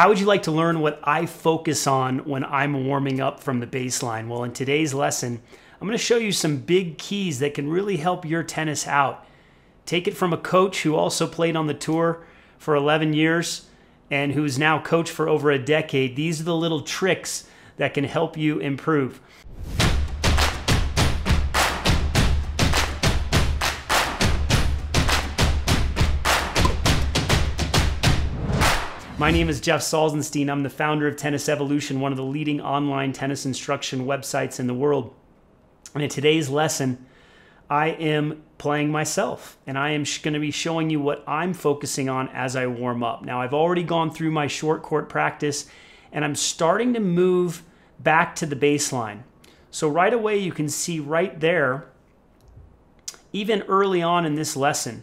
How would you like to learn what I focus on when I'm warming up from the baseline? Well, in today's lesson, I'm going to show you some big keys that can really help your tennis out. Take it from a coach who also played on the tour for 11 years and who's now coach for over a decade. These are the little tricks that can help you improve. My name is Jeff Salzenstein. I'm the founder of Tennis Evolution, one of the leading online tennis instruction websites in the world. And in today's lesson, I am playing myself and I am going to be showing you what I'm focusing on as I warm up. Now, I've already gone through my short court practice and I'm starting to move back to the baseline. So, right away, you can see right there, even early on in this lesson,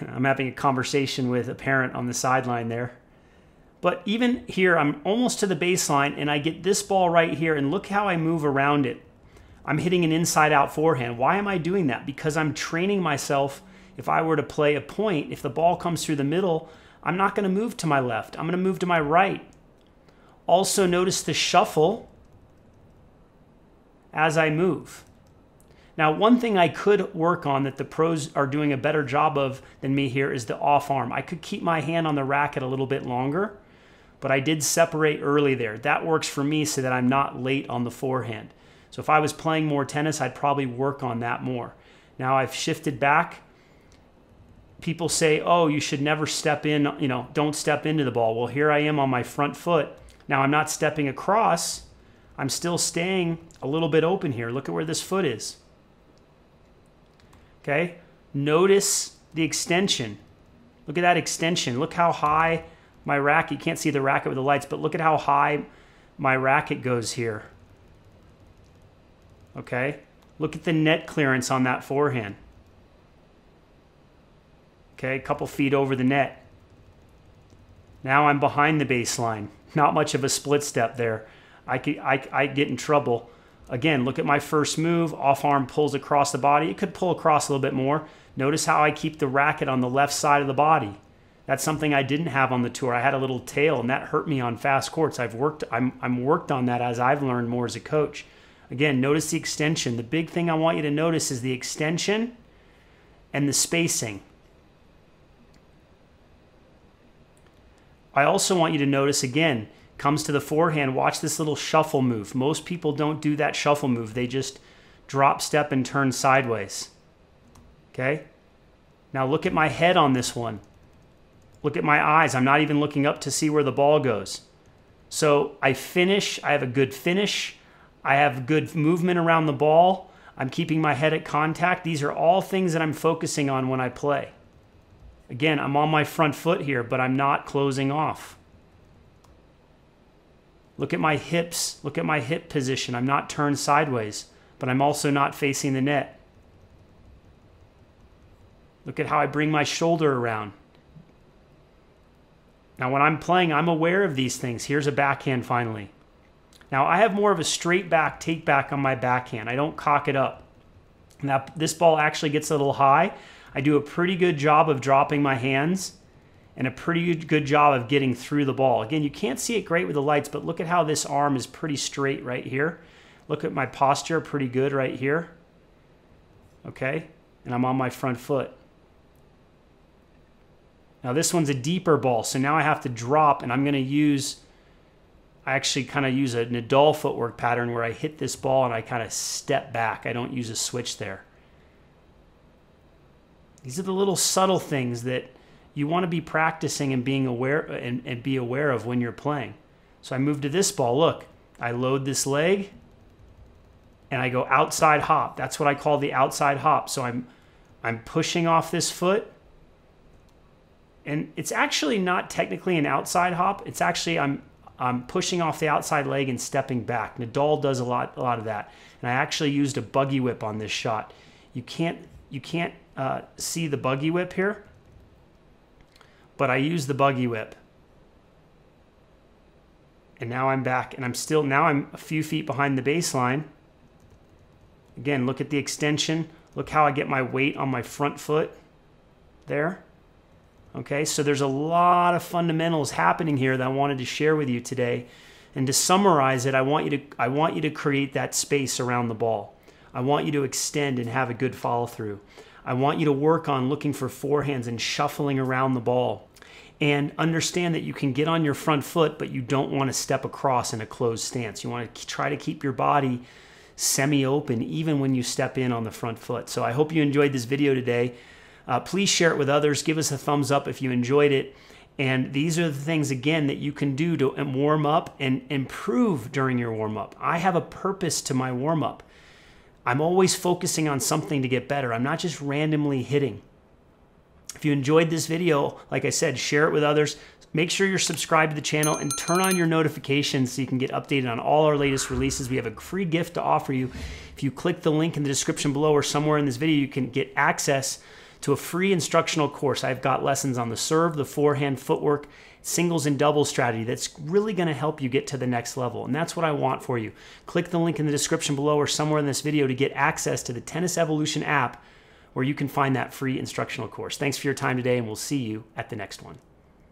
I'm having a conversation with a parent on the sideline there. But even here, I'm almost to the baseline and I get this ball right here and look how I move around it. I'm hitting an inside out forehand. Why am I doing that? Because I'm training myself. If I were to play a point, if the ball comes through the middle, I'm not going to move to my left. I'm going to move to my right. Also notice the shuffle as I move. Now, one thing I could work on that the pros are doing a better job of than me here is the off arm. I could keep my hand on the racket a little bit longer, but I did separate early there. That works for me so that I'm not late on the forehand. So if I was playing more tennis, I'd probably work on that more. Now I've shifted back. People say, oh, you should never step in, you know, don't step into the ball. Well, here I am on my front foot. Now I'm not stepping across. I'm still staying a little bit open here. Look at where this foot is. Okay, notice the extension. Look at that extension. Look how high my racket, you can't see the racket with the lights, but look at how high my racket goes here. Okay, look at the net clearance on that forehand. Okay, a couple feet over the net. Now I'm behind the baseline. Not much of a split step there. I, could, I, I get in trouble Again, look at my first move. Off arm pulls across the body. It could pull across a little bit more. Notice how I keep the racket on the left side of the body. That's something I didn't have on the tour. I had a little tail, and that hurt me on fast courts. I've worked. I'm, I'm worked on that as I've learned more as a coach. Again, notice the extension. The big thing I want you to notice is the extension and the spacing. I also want you to notice again comes to the forehand, watch this little shuffle move. Most people don't do that shuffle move. They just drop step and turn sideways. Okay? Now look at my head on this one. Look at my eyes. I'm not even looking up to see where the ball goes. So I finish. I have a good finish. I have good movement around the ball. I'm keeping my head at contact. These are all things that I'm focusing on when I play. Again, I'm on my front foot here, but I'm not closing off. Look at my hips. Look at my hip position. I'm not turned sideways, but I'm also not facing the net. Look at how I bring my shoulder around. Now, when I'm playing, I'm aware of these things. Here's a backhand finally. Now, I have more of a straight back take back on my backhand. I don't cock it up. Now, this ball actually gets a little high. I do a pretty good job of dropping my hands and a pretty good job of getting through the ball. Again, you can't see it great with the lights, but look at how this arm is pretty straight right here. Look at my posture, pretty good right here. Okay, and I'm on my front foot. Now this one's a deeper ball, so now I have to drop, and I'm going to use, I actually kind of use a Nadal footwork pattern where I hit this ball and I kind of step back. I don't use a switch there. These are the little subtle things that you want to be practicing and being aware and, and be aware of when you're playing. So I move to this ball. Look, I load this leg and I go outside hop. That's what I call the outside hop. So I'm I'm pushing off this foot. And it's actually not technically an outside hop. It's actually I'm I'm pushing off the outside leg and stepping back. Nadal does a lot a lot of that. And I actually used a buggy whip on this shot. You can't you can't uh, see the buggy whip here but I used the buggy whip. And now I'm back and I'm still, now I'm a few feet behind the baseline. Again, look at the extension. Look how I get my weight on my front foot there. Okay, so there's a lot of fundamentals happening here that I wanted to share with you today. And to summarize it, I want you to I want you to create that space around the ball. I want you to extend and have a good follow through. I want you to work on looking for forehands and shuffling around the ball. And understand that you can get on your front foot, but you don't want to step across in a closed stance. You want to try to keep your body semi open even when you step in on the front foot. So I hope you enjoyed this video today. Uh, please share it with others. Give us a thumbs up if you enjoyed it. And these are the things, again, that you can do to warm up and improve during your warm up. I have a purpose to my warm up. I'm always focusing on something to get better. I'm not just randomly hitting. If you enjoyed this video, like I said, share it with others. Make sure you're subscribed to the channel and turn on your notifications so you can get updated on all our latest releases. We have a free gift to offer you. If you click the link in the description below or somewhere in this video, you can get access to a free instructional course. I've got lessons on the serve, the forehand footwork, singles and doubles strategy that's really going to help you get to the next level. And that's what I want for you. Click the link in the description below or somewhere in this video to get access to the Tennis Evolution app where you can find that free instructional course. Thanks for your time today, and we'll see you at the next one.